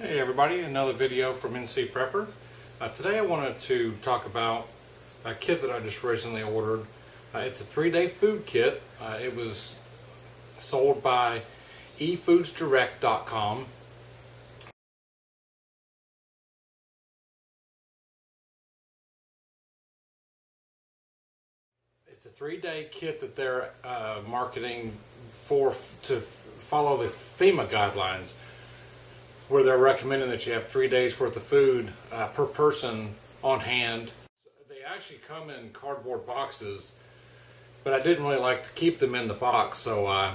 Hey everybody, another video from NC Prepper. Uh, today I wanted to talk about a kit that I just recently ordered. Uh, it's a three-day food kit. Uh, it was sold by efoodsdirect.com. It's a three-day kit that they're uh, marketing for to follow the FEMA guidelines where they're recommending that you have three days worth of food uh, per person on hand. They actually come in cardboard boxes, but I didn't really like to keep them in the box, so uh,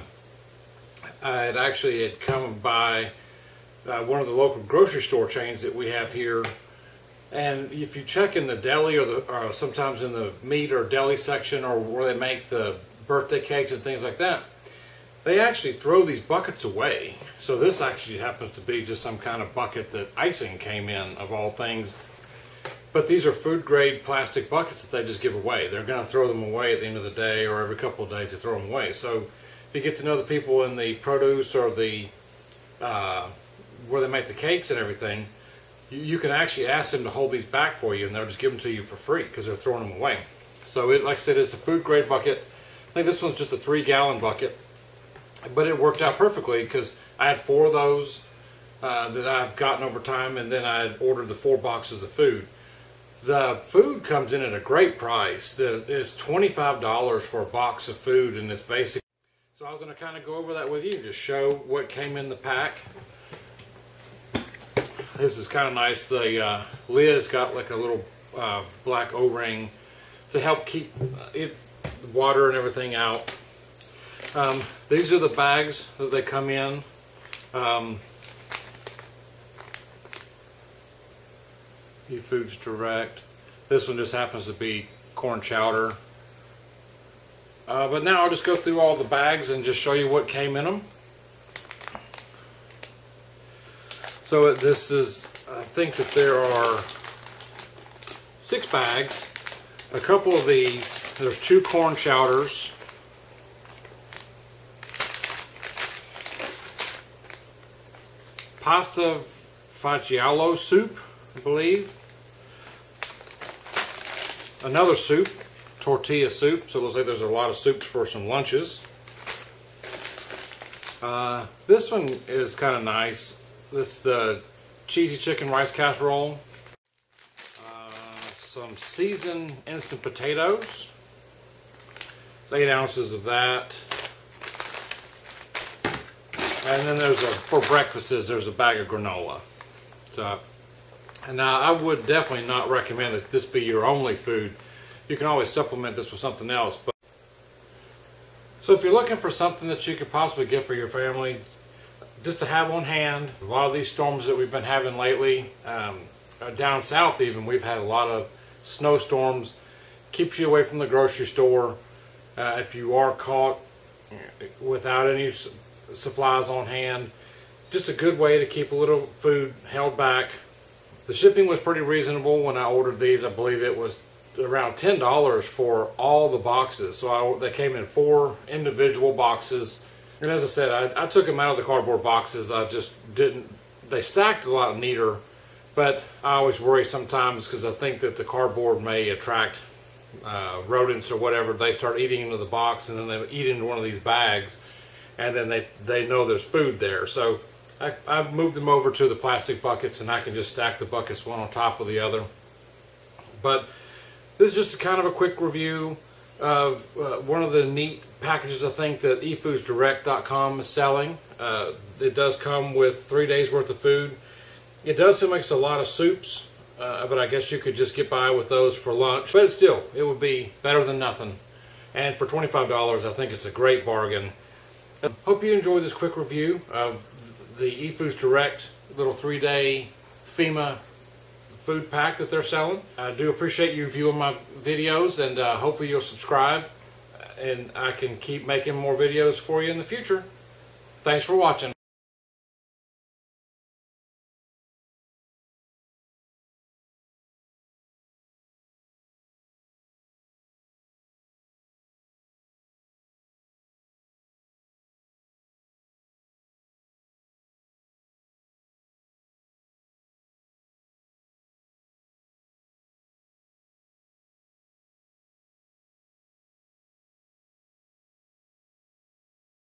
I had actually had come by uh, one of the local grocery store chains that we have here. And if you check in the deli or, the, or sometimes in the meat or deli section or where they make the birthday cakes and things like that, they actually throw these buckets away. So this actually happens to be just some kind of bucket that icing came in, of all things. But these are food grade plastic buckets that they just give away. They're going to throw them away at the end of the day or every couple of days they throw them away. So if you get to know the people in the produce or the uh, where they make the cakes and everything, you, you, can actually ask them to hold these back for you and they'll just give them to you for free because they're throwing them away. So it, like I said, it's a food grade bucket. I think this one's just a three gallon bucket but it worked out perfectly because I had four of those uh, that I've gotten over time, and then I ordered the four boxes of food. The food comes in at a great price. it's $25 for a box of food, and it's basic. So I was going to kind of go over that with you, just show what came in the pack. This is kind of nice. The uh, lid's got like a little uh, black O-ring to help keep it water and everything out. Um, these are the bags that they come in. Um, Foods Direct. This one just happens to be corn chowder. Uh, but now I'll just go through all the bags and just show you what came in them. So this is, I think that there are six bags. A couple of these, there's two corn chowders. Pasta fagiolo soup, I believe. Another soup, tortilla soup. So it looks like there's a lot of soups for some lunches. Uh, this one is kind of nice. This is the cheesy chicken rice casserole. Uh, some seasoned instant potatoes. It's eight ounces of that. And then there's a, for breakfasts, there's a bag of granola. So, and now I would definitely not recommend that this be your only food. You can always supplement this with something else. But So if you're looking for something that you could possibly get for your family, just to have on hand, a lot of these storms that we've been having lately, um, uh, down south even, we've had a lot of snowstorms. Keeps you away from the grocery store. Uh, if you are caught without any supplies on hand. Just a good way to keep a little food held back. The shipping was pretty reasonable when I ordered these. I believe it was around $10 for all the boxes. So I, they came in four individual boxes. And as I said, I, I took them out of the cardboard boxes. I just didn't, they stacked a lot neater. But I always worry sometimes because I think that the cardboard may attract uh, rodents or whatever. They start eating into the box and then they eat into one of these bags and then they, they know there's food there. So I, I've moved them over to the plastic buckets and I can just stack the buckets one on top of the other. But this is just kind of a quick review of uh, one of the neat packages I think that efoodsdirect.com is selling. Uh, it does come with three days worth of food. It does seem like it's a lot of soups, uh, but I guess you could just get by with those for lunch. But still, it would be better than nothing. And for $25, I think it's a great bargain. Hope you enjoyed this quick review of the eFoods Direct little three-day FEMA food pack that they're selling. I do appreciate you viewing my videos and uh, hopefully you'll subscribe and I can keep making more videos for you in the future. Thanks for watching.